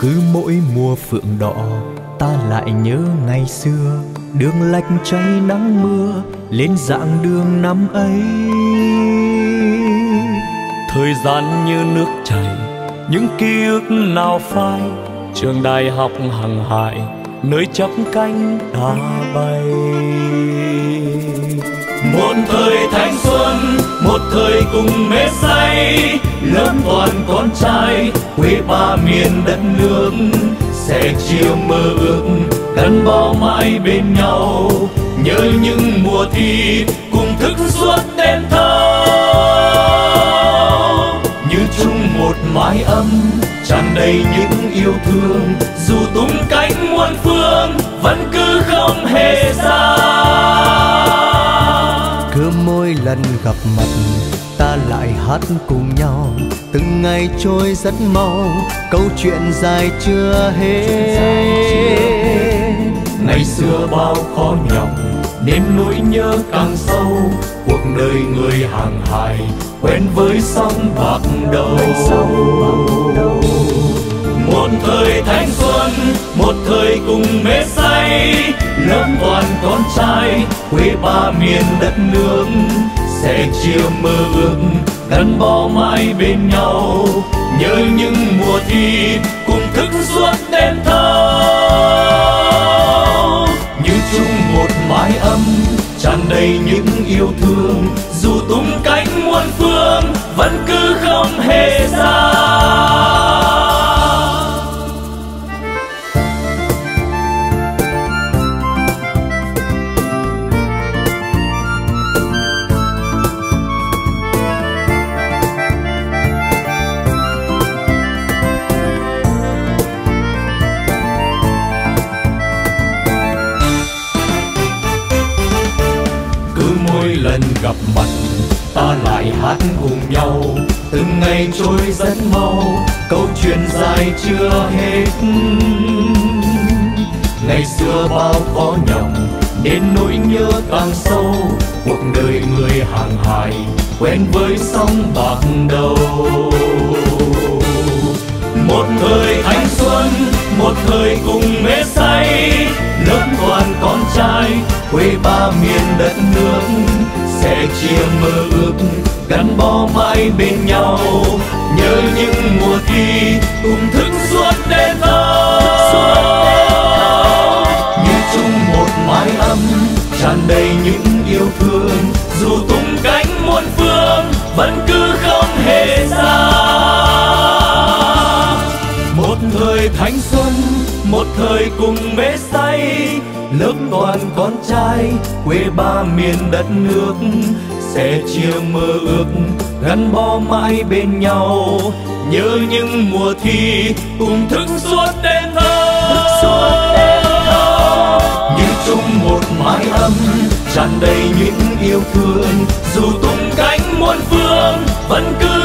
cứ mỗi mùa phượng đỏ, ta lại nhớ ngày xưa. Đường lạch cháy nắng mưa, lên dạng đường năm ấy. Thời gian như nước chảy, những ký ức nào phai, trường đại học hàng hải, nơi chấp cánh ta bay. Một thời thanh xuân, một thời cùng mê say lớn toàn con trai, quê ba miền đất nước. Sẽ chia mơ ước gắn bó mãi bên nhau. Nhớ những mùa thi cùng thức suốt đêm thâu như chung một mái ấm, tràn đầy những yêu thương. Dù tung cánh muôn phương, vẫn cứ không hề xa. Cứ mỗi lần gặp mặt lại hát cùng nhau. Từng ngày trôi rất mau, câu chuyện dài chưa hết. Ngày xưa bao khó nhọc, nên nỗi nhớ càng sâu. Cuộc đời người hàng hải quen với sóng bạc đầu. Một thời thanh xuân, một thời cùng mê say. Lớn toàn con trai, quê ba miền đất nước sẽ chia mơ ước gắn bó mãi bên nhau. Nhớ những mùa thi cùng thức suốt đêm thâu như chung một mái ấm tràn đầy những yêu thương. Dù tung cánh muôn phương vẫn cứ lần gặp mặt, ta lại hát cùng nhau. Từng ngày trôi rất mau, câu chuyện dài chưa hết. Ngày xưa bao khó nhọc nên nỗi nhớ càng sâu. Cuộc đời người hàng hải, quen với sóng bạc đầu. Một thời thanh xuân, một thời cùng mê say. Lớn toàn con trai, quê ba miền đất nước sẽ chia mơ ước, gắn bó mãi bên nhau. Nhớ những mùa thi, cùng thức suốt đêm thâu như chung một mái ấm, tràn đầy những yêu thương. Dù tôi một thời cùng mê say lớp toàn con trai quê ba miền đất nước. Sẽ chia mơ ước gắn bó mãi bên nhau. Nhớ những mùa thi cùng thức suốt đêm thâu như chung một mái ấm tràn đầy những yêu thương. Dù tung cánh muôn phương vẫn cứ